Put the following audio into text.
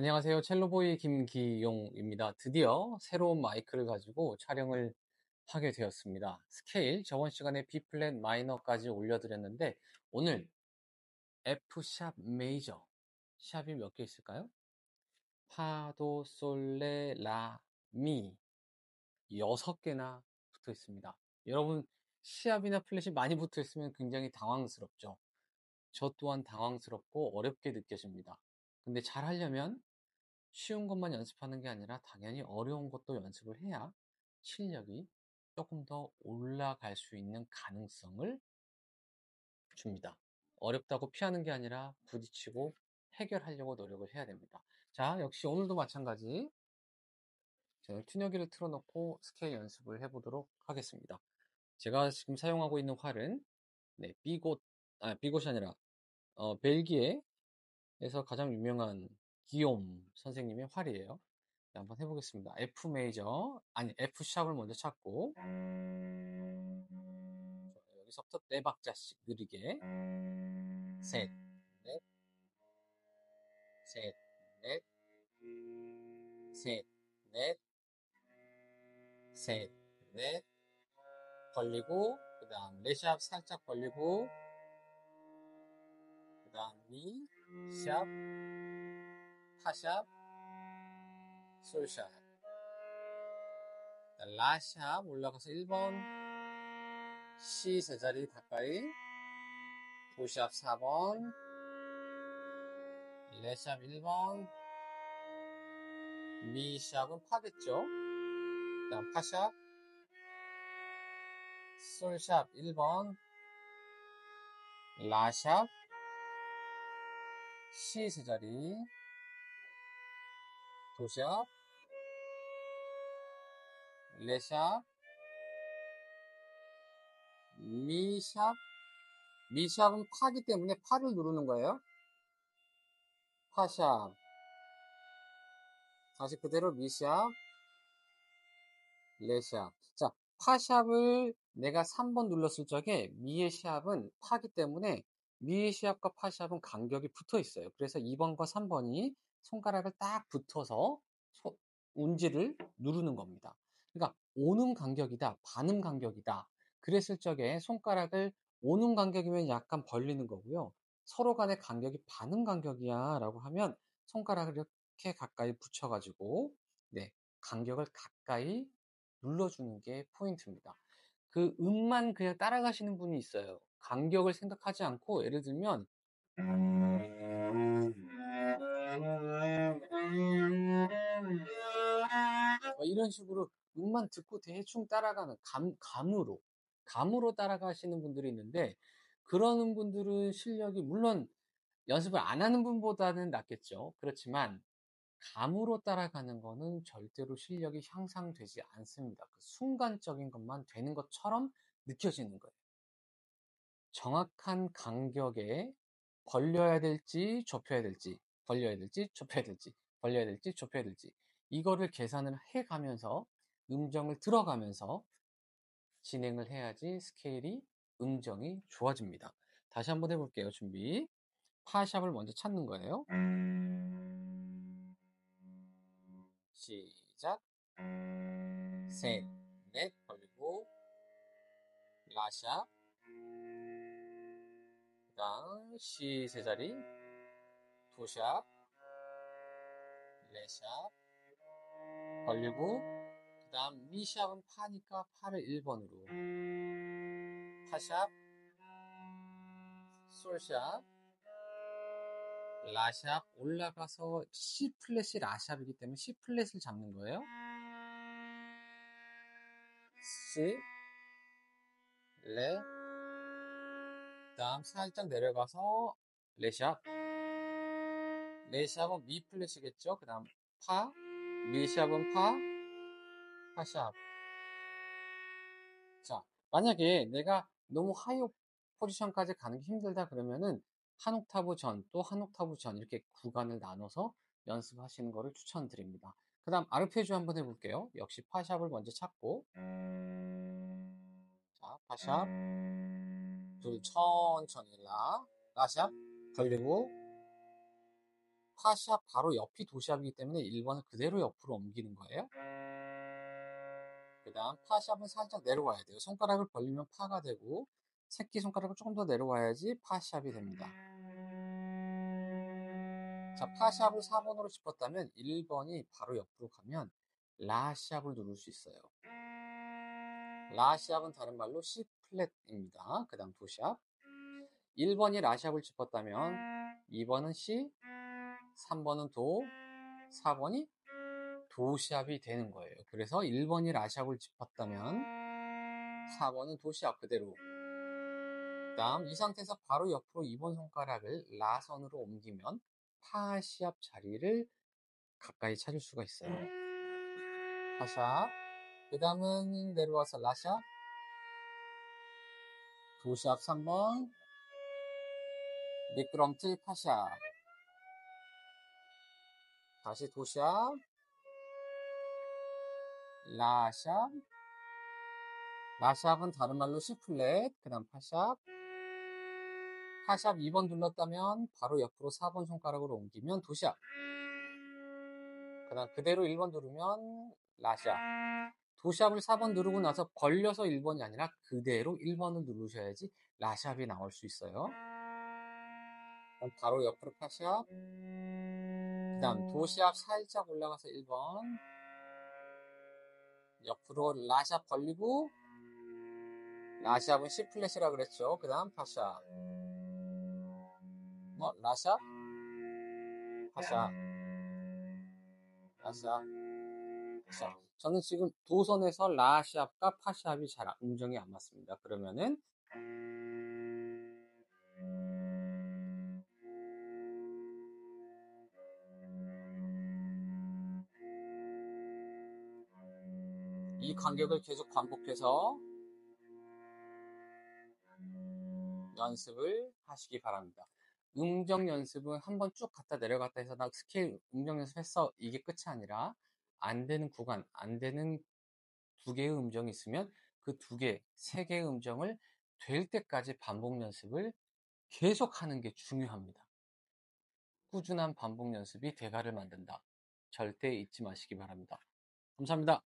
안녕하세요. 첼로보이 김기용입니다. 드디어 새로운 마이크를 가지고 촬영을 하게 되었습니다. 스케일 저번 시간에 B 플랫 마이너까지 올려드렸는데 오늘 F 샵 메이저 샵이 몇 개 있을까요? 파도 솔레 라미 여섯 개나 붙어 있습니다. 여러분 sharp이나 플랫이 많이 붙어 있으면 굉장히 당황스럽죠. 저 또한 당황스럽고 어렵게 느껴집니다. 근데 잘 하려면 쉬운 것만 연습하는 게 아니라 당연히 어려운 것도 연습을 해야 실력이 조금 더 올라갈 수 있는 가능성을 줍니다. 어렵다고 피하는 게 아니라 부딪히고 해결하려고 노력을 해야 됩니다. 자, 역시 오늘도 마찬가지. 저는 튜너기를 틀어놓고 스케일 연습을 해보도록 하겠습니다. 제가 지금 사용하고 있는 활은 네, 비곳, 아, 비곳이 아니라 어, 벨기에에서 가장 유명한 기욤 선생님의 활이에요. 네, 한번 해보겠습니다. F 메이저, 아니 F 샵을 먼저 찾고. 여기서부터 네 박자씩 느리게. 셋, 넷, 셋, 넷, 셋, 넷, 셋, 넷. 벌리고 그 다음 레샵 살짝 벌리고 그 다음 미, 샵, 파샵, 솔샵 라샵 올라가서 1번. C 세 자리 가까이. 도샵 4번. 레샵 1번. 미샵은 파겠죠? 그 다음 파샵 솔샵 1번. 라샵 C 세 자리 도샵 레샵 미샵 미샵은 파기 때문에 파를 누르는 거예요. 파샵 다시 그대로 미샵 레샵 자 파샵을 내가 3번 눌렀을 적에 미의 샵은 파기 때문에 미의 샵과 파샵은 간격이 붙어 있어요. 그래서 2번과 3번이 손가락을 딱 붙어서 소, 운지를 누르는 겁니다. 그러니까 오는 간격이다, 반음 간격이다. 그랬을 적에 손가락을 오는 간격이면 약간 벌리는 거고요. 서로 간의 간격이 반음 간격이야 라고 하면 손가락을 이렇게 가까이 붙여가지고 네, 간격을 가까이 눌러주는 게 포인트입니다. 그 음만 그냥 따라가시는 분이 있어요. 간격을 생각하지 않고 예를 들면 뭐 이런 식으로 음만 듣고 대충 따라가는 감, 감으로 감으로 따라가시는 분들이 있는데 그러는 분들은 실력이 물론 연습을 안 하는 분보다는 낫겠죠. 그렇지만 감으로 따라가는 거는 절대로 실력이 향상되지 않습니다. 그 순간적인 것만 되는 것처럼 느껴지는 거예요. 정확한 간격에 벌려야 될지 좁혀야 될지 벌려야 될지 좁혀야 될지 벌려야 될지 좁혀야 될지 이거를 계산을 해 가면서 음정을 들어가면서 진행을 해야지 스케일이 음정이 좋아집니다. 다시 한번 해볼게요. 준비. 파샵을 먼저 찾는 거예요. 시작. 셋, 넷 벌리고 라샵. 그 다음 시 세 자리. 도샵. 레샵. 벌리고 그 다음 미샵은 파니까 파를 1번으로. 파샵 솔샵 라샵 올라가서 C 플랫이 라샵이기 때문에 C 플랫을 잡는 거예요. C 레 다음 살짝 내려가서 레 sharp 레 sharp은 미 플랫이겠죠 그 다음 파 미 sharp은 파, 파 sharp. 자, 만약에 내가 너무 high position까지 가는 게 힘들다 그러면은 한 옥타브 전, 또 한 옥타브 전 이렇게 구간을 나눠서 연습하시는 것을 추천드립니다. 그 다음 아르페지오 한번 해볼게요. 역시 파 sharp을 먼저 찾고 자, 파샵 둘 천천히 라, 라샵 벌리고 파샵 바로 옆이 도시압이기 때문에 1번을 그대로 옆으로 옮기는 거예요. 그 다음 파샵은 살짝 내려와야 돼요. 손가락을 벌리면 파가 되고 새끼손가락을 조금 더 내려와야지 파샵이 됩니다. 자, 파샵을 4번으로 짚었다면 1번이 바로 옆으로 가면 라샵을 누를 수 있어요. 라샵은 다른 말로 C 플랫입니다. 그 다음 도샵. 1번이 라샵을 짚었다면 2번은 C, 3번은 도, 4번이 도시압이 되는 거예요. 그래서 1번이 라샵을 짚었다면 4번은 도시압 그대로. 그 다음 이 상태에서 바로 옆으로 2번 손가락을 라선으로 옮기면 파시압 자리를 가까이 찾을 수가 있어요. 파샵 그 다음은 내려와서 라샵 도시압 3번. 미끄럼틀 파샵 다시 도시압 라샵. 라샵은 다른 말로 플랫 그 다음 파샵. 파샵 2번 눌렀다면 바로 옆으로 4번 손가락으로 옮기면 도샵 그 다음 그대로 1번 누르면 라샵. 도샵을 4번 누르고 나서 벌려서 1번이 아니라 그대로 1번을 누르셔야지 라샵이 나올 수 있어요. 바로 옆으로 파샵. 그 다음 도시압 살짝 올라가서 1번. 옆으로 라샵 벌리고 라샵은 C 플랫이라 그랬죠. 그 다음 파샵 뭐? 라샵 파샵 라샵 파샵 저는 지금 도선에서 라샵과 파샵이 잘 음정이 안 맞습니다. 그러면은 이 간격을 계속 반복해서 연습을 하시기 바랍니다. 음정 연습은 한번 쭉 갔다 내려갔다 해서 나 스케일 음정 연습했어 이게 끝이 아니라 안 되는 구간, 안 되는 두 개의 음정이 있으면 그 두 개, 세 개의 음정을 될 때까지 반복 연습을 계속 하는 게 중요합니다. 꾸준한 반복 연습이 대가를 만든다. 절대 잊지 마시기 바랍니다. 감사합니다.